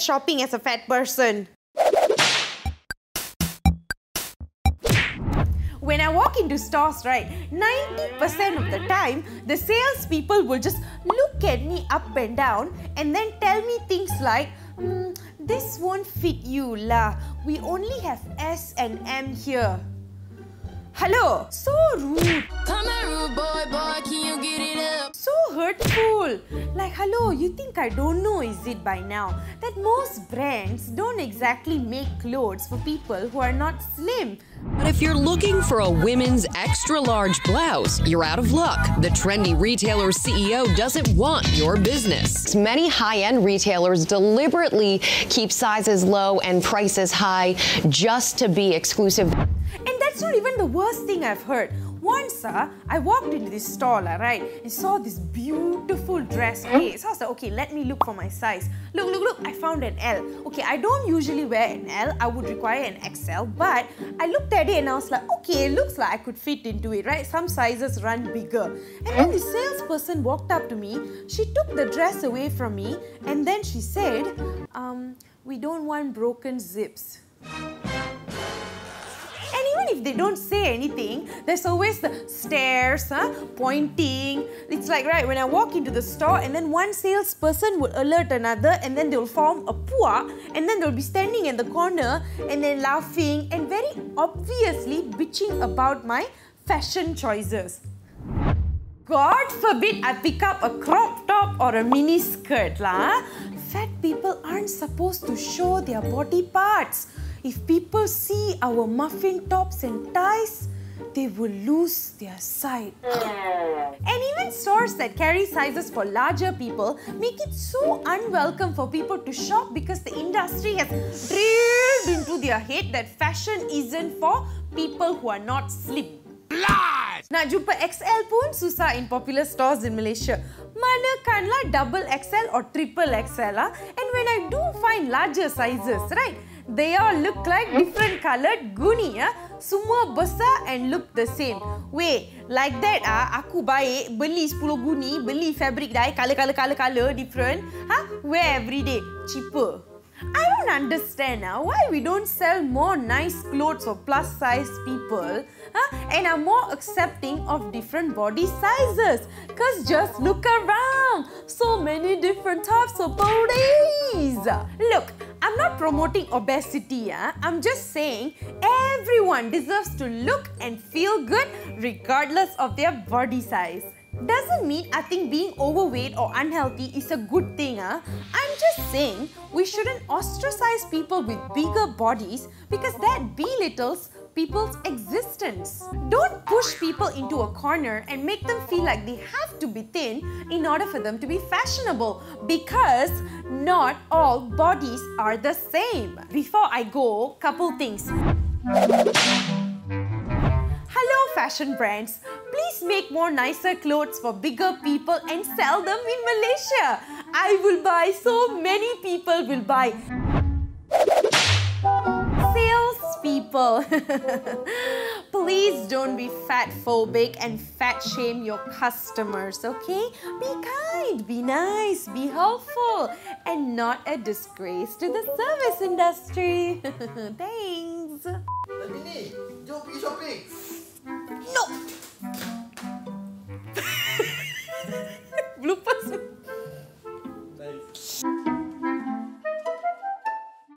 shopping as a fat person. When I walk into stores, right, 90% of the time, the salespeople will just look at me up and down and then tell me things like, "Hmm, this won't fit you lah. We only have S and M here. Hello, so rude. Hurtful. Like, hello, you think I don't know, is it by now? That most brands don't exactly make clothes for people who are not slim. But if you're looking for a women's extra large blouse, you're out of luck. The trendy retailer's CEO doesn't want your business. Many high end retailers deliberately keep sizes low and prices high just to be exclusive. And that's not even the worst thing I've heard. Once, uh, I walked into this store, uh, right, and saw this beautiful dress. Okay, so I was like, okay, let me look for my size. Look, look, look, I found an L. Okay, I don't usually wear an L, I would require an XL, but I looked at it and I was like, okay, it looks like I could fit into it, right? Some sizes run bigger. And then the salesperson walked up to me, she took the dress away from me, and then she said, um, we don't want broken zips. If they don't say anything, there's always the stares, huh? pointing. It's like, right, when I walk into the store and then one salesperson would alert another and then they'll form a pua and then they'll be standing in the corner and then laughing and very obviously bitching about my fashion choices. God forbid I pick up a crop top or a mini skirt lah. Fat people aren't supposed to show their body parts. If people see our muffin tops and ties, they will lose their sight. And even stores that carry sizes for larger people make it so unwelcome for people to shop because the industry has drilled into their head that fashion isn't for people who are not slim. Nak jumpa XL pun susah in popular stores in Malaysia. Manakanlah double XL or triple XL lah. And when I do find larger sizes, right? They all look like different coloured guni ya. Semua besar and look the same. Wait, like that ah, aku baik beli 10 guni, beli fabric dye, colour colour colour colour different, huh? Wear every day, cheaper. I don't understand now why we don't sell more nice clothes for plus size people huh? and are more accepting of different body sizes. Cause just look around, so many different types of bodies. Look, I'm not promoting obesity, huh? I'm just saying everyone deserves to look and feel good regardless of their body size. Doesn't mean I think being overweight or unhealthy is a good thing. Huh? I'm just saying we shouldn't ostracize people with bigger bodies because that belittles people's existence. Don't push people into a corner and make them feel like they have to be thin in order for them to be fashionable because not all bodies are the same. Before I go, couple things. Hello fashion brands, please make more nicer clothes for bigger people and sell them in Malaysia. I will buy, so many people will buy. People, please don't be fat phobic and fat shame your customers, okay? Be kind, be nice, be helpful, and not a disgrace to the service industry. Thanks. Nandini, jom pergi shopping. No.